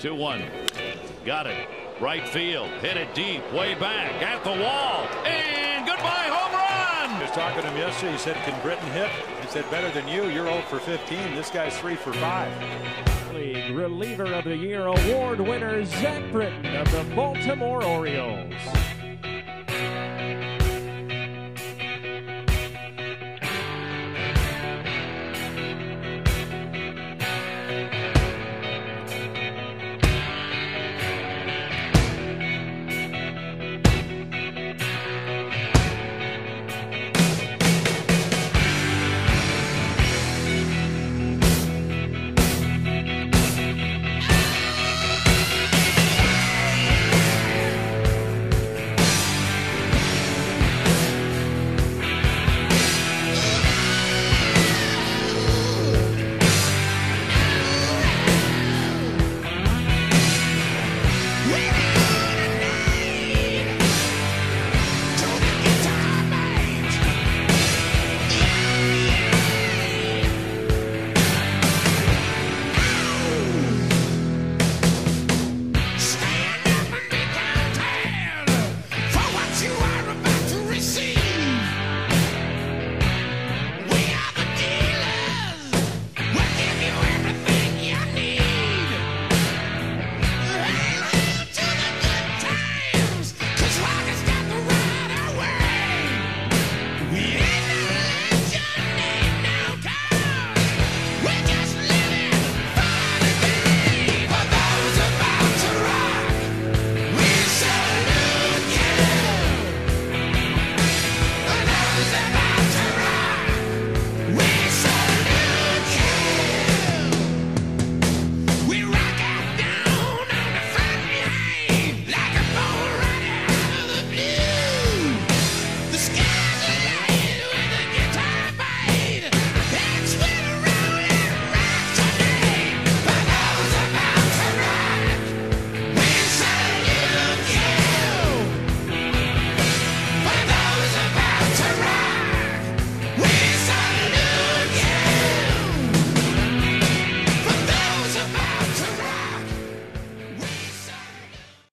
2 1. Got it. Right field. Hit it deep. Way back. At the wall. And goodbye home run. Just talking to him yesterday. He said, Can Britton hit? He said, Better than you. You're 0 for 15. This guy's 3 for 5. League Reliever of the Year award winner Zach Britton of the Baltimore Orioles.